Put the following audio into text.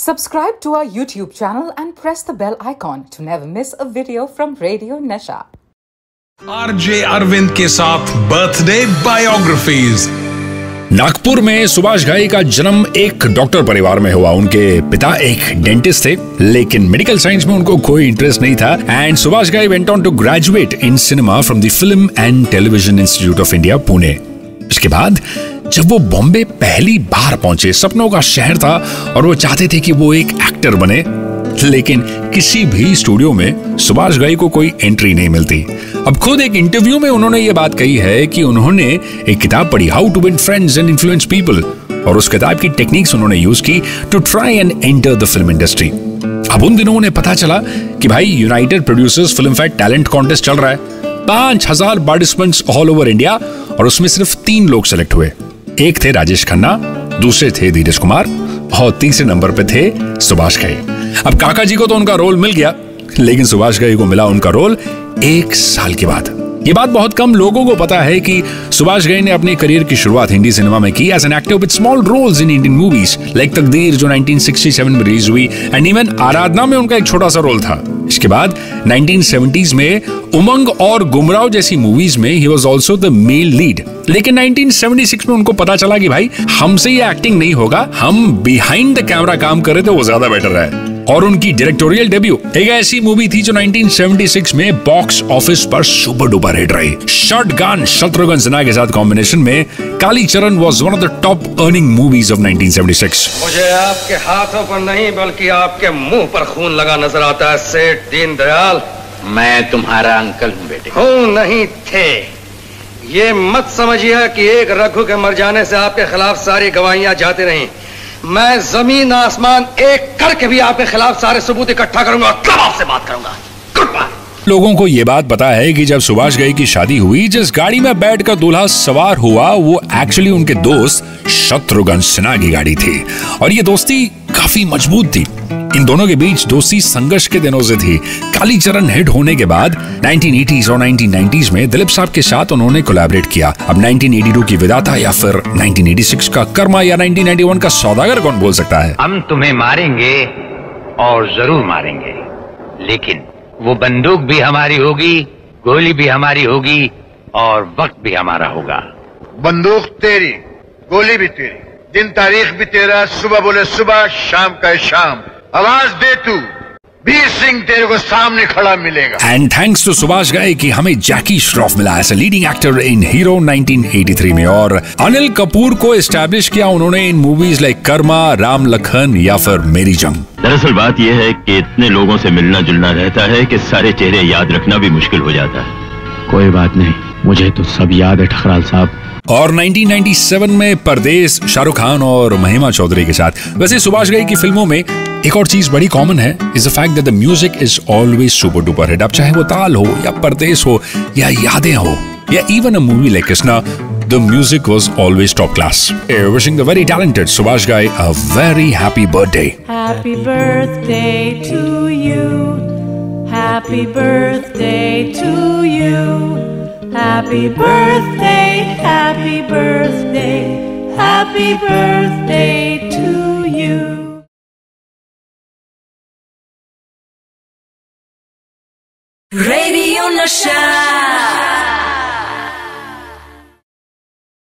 Subscribe to our YouTube channel and press the bell icon to never miss a video from Radio Nasha. RJ Arvind के साथ birthday biographies Nagpur में सुभाष घाई का जन्म एक doctor परिवार में हुआ। उनके पिता एक डेंटिस्ट थे लेकिन मेडिकल साइंस में उनको कोई इंटरेस्ट नहीं था। And Subhash Ghai went on to graduate in cinema from the film and television institute of India Pune इसके बाद, जब वो बॉम्बे पहली बार पहुँचे, सपनों का शहर था और वो चाहते थे कि वो एक एक्टर बने, लेकिन किसी भी स्टूडियो में सुभाष घाई को कोई एंट्री नहीं मिलती। अब खुद एक इंटरव्यू में उन्होंने ये बात कही है कि उन्होंने एक किताब पढ़ी how to win friends and influence people और उस किताब की टेक्निक्स उन्होंने यूज़ की to try and enter the film industry अब उन दिनों उन्हें पता चला कि भाई United Producers Filmfare talent contest चल रहा है। पाँच हज़ार पार्टिसिपेंट्स ऑल ओवर इंडिया और उसमें सिर्फ़ तीन लोग सेलेक्ट हुए। एक थे राजेश खन्ना, दूसरे थे धीरज कुमार और तीसरे नंबर पे थे सुभाष घई अब काका जी को तो उनका रोल मिल गया, लेकिन सुभाष घई को मिला उनका रोल एक साल के बाद। ये बात बहुत कम लोगों को पता है कि सुभाष घई ने अपने करियर की शुरुआत हिंदी सिनेमा में की as an actor with small roles in Indian movies like Taqdeer जो 1967 में रिलीज़ हुई एंड इवन आराधना में उनका एक छोटा सा रोल था। इसके बाद 1970s में उमंग और गुमराव जैसी मूवीज़ में he was also the male lead लेकिन 1976 में उनको पता चला कि भाई, हमसे ये एक्टिंग नहीं होगा, हम बिहाइंड द कैमरा काम करे तो वो ज़्यादा बेटर है और उनकी डायरेक्टोरियल डेब्यू एक ऐसी मूवी थी जो 1976 में बॉक्स ऑफ़िस पर सुपर डुपर हिट रही। शॉट गन शत्रुघ्न सिन्हा के साथ कॉम्बिनेशन में Kalicharan was one of the top earning movies of 1976 मुझे आपके हाथों पर नहीं बल्कि आपके मुँह पर खून लगा नज़र आता है सेठ दीनदयाल। मैं तुम्हारा अंकल हूँ बेटे। खून नहीं थे। ये मत समझिए कि एक रघु के मर जाने से आपके खिलाफ सारी गवाहियाँ जाती रहीं। मैं ज़मीन, आसमान, एक करके भी आपके खिलाफ सारे सबूत इकट्ठा करूँगा और तब आपसे बात करूँगा। लोगों को ये बात पता है कि जब सुभाष गई की शादी हुई, जिस गाड़ी में बैठकर दूल्हा सवार हुआ, वो एक्चुअली उनके दोस्त शत्रुघ्न सिन्हा की गाड़ी थी। और ये दोस्ती काफ़ी मज़बूत थी। इन दोनों के बीच दोस्ती संघर्ष के दिनों से थी। काली चरण हिट होने के बाद 1980s और 1990s में दिलीप साहब के साथ उन्होंने कोलैबोरेट किया। अब 1982 की विदाता या फिर 1986 का कर्मा या 1991 का सौदागर कौन बोल सकता है? हम तुम्हें मारेंगे और ज़रूर मारेंगे। लेकिन वो बंदूक भी हमारी होगी गोली भी हमारी होगी और वक्त भी हमारा होगा। बंदूक तेरी गोली भी तेरी। दिन तारीख भी तेरा सुबह बोले सुबह शाम का शाम। आवाज़ दे तू। वीर सिंह तेरे को सामने खड़ा मिलेगा। And thanks to Subhash Ghai कि हमें जैकी श्रॉफ मिला as leading actor in Hero 1983 में। और अनिल कपूर को एस्टैब्लिश किया उन्होंने in movies like Karma Ram Lakhan या फिर मेरी जंग दरअसल बात यह है कि इतने लोगों से मिलना जुलना रहता है कि सारे चेहरे याद रखना भी मुश्किल हो जाता है। कोई बात नहीं। मुझे तो सब याद है ठकराल साहब और 1997 में परदेश शाहरुख खान और महिमा चौधरी के साथ वैसे सुभाष घई की फ़िल्मों में एक और चीज़ बड़ी कॉमन है is the fact that the music is always super duper hit अब चाहे वो ताल हो या परदेश हो या यादें हो या even a movie like Krishna the music was always top class. Here, wishing the very talented Subhash Ghai a very happy birthday. Happy birthday to you. Happy birthday to you. Happy birthday, happy birthday, happy birthday to you. Radio Nasha.